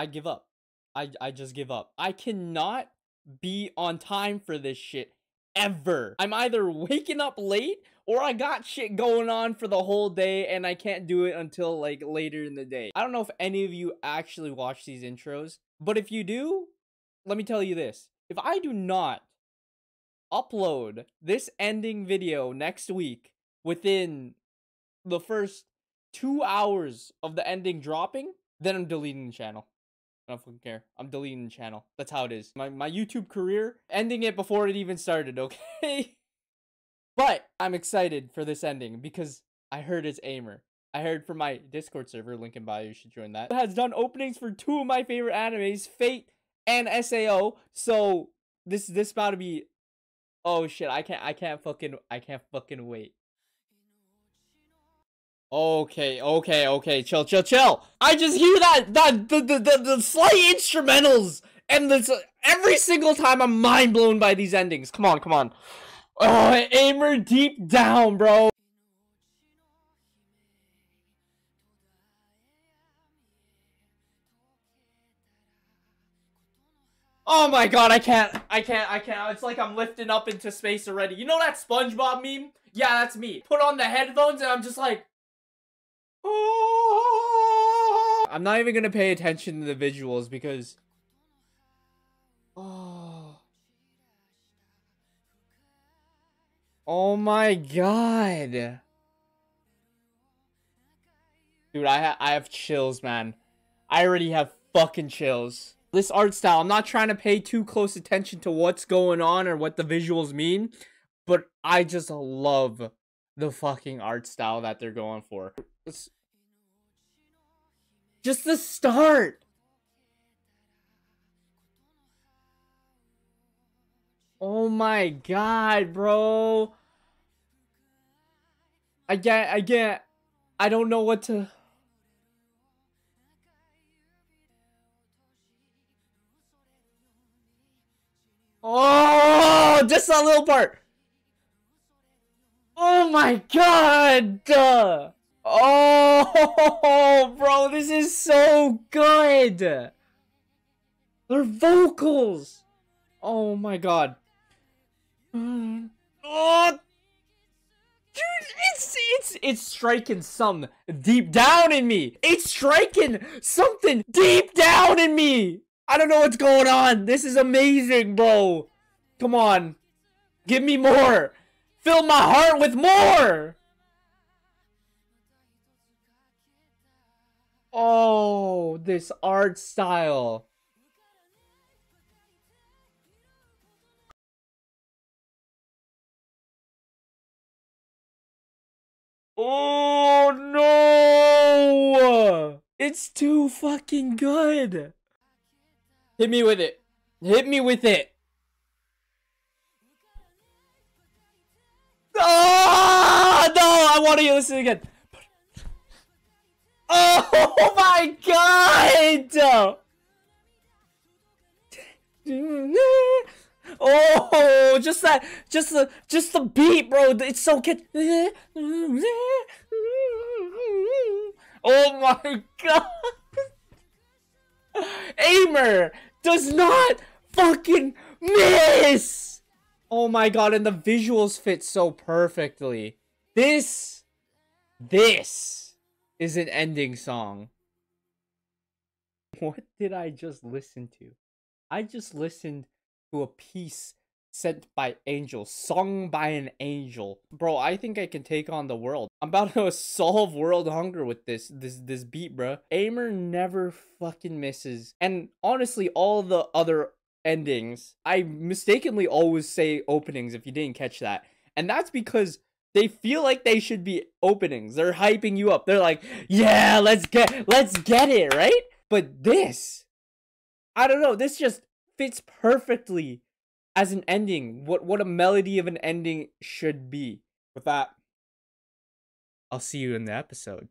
I give up. I I just give up. I cannot be on time for this shit ever. I'm either waking up late or I got shit going on for the whole day and I can't do it until like later in the day. I don't know if any of you actually watch these intros, but if you do, let me tell you this. If I do not upload this ending video next week within the first two hours of the ending dropping, then I'm deleting the channel. I don't fucking care. I'm deleting the channel. That's how it is. My my YouTube career, ending it before it even started, okay? but I'm excited for this ending because I heard it's Aimer. I heard from my Discord server, link in bio, you should join that. It has done openings for two of my favorite animes, Fate and SAO. So this this about to be Oh shit, I can't I can't fucking I can't fucking wait. Okay, okay, okay, chill, chill, chill. I just hear that that the the the, the slight instrumentals and this every single time I'm mind blown by these endings. Come on, come on. Oh, Aimer deep down, bro. Oh my god, I can't. I can't. I can't. It's like I'm lifting up into space already. You know that SpongeBob meme? Yeah, that's me. Put on the headphones and I'm just like... Oh. I'm not even gonna pay attention to the visuals because... Oh... Oh my god. Dude, I, ha I have chills, man. I already have fucking chills this art style. I'm not trying to pay too close attention to what's going on or what the visuals mean, but I just love the fucking art style that they're going for. Just the start. Oh my god, bro. I get I get I don't know what to Oh, just that little part. Oh my god. Oh, bro, this is so good. Their vocals. Oh my god. Oh, dude, it's it's it's striking some deep down in me. It's striking something deep down in me. I don't know what's going on. This is amazing, bro. Come on. Give me more. Fill my heart with more. Oh, this art style. Oh no! It's too fucking good. Hit me with it. Hit me with it. Oh, no, I want to hear this again. Oh my god! Oh, just that, just the, just the beat, bro. It's so good. Oh my god! Aimer! does not fucking miss! Oh my god, and the visuals fit so perfectly. This, this is an ending song. What did I just listen to? I just listened to a piece sent by angels, sung by an angel. Bro, I think I can take on the world. I'm about to solve world hunger with this this this beat, bro. Aimer never fucking misses. And honestly, all the other endings, I mistakenly always say openings if you didn't catch that. And that's because they feel like they should be openings. They're hyping you up. They're like, "Yeah, let's get let's get it," right? But this I don't know, this just fits perfectly as an ending, what what a melody of an ending should be. With that, I'll see you in the episode.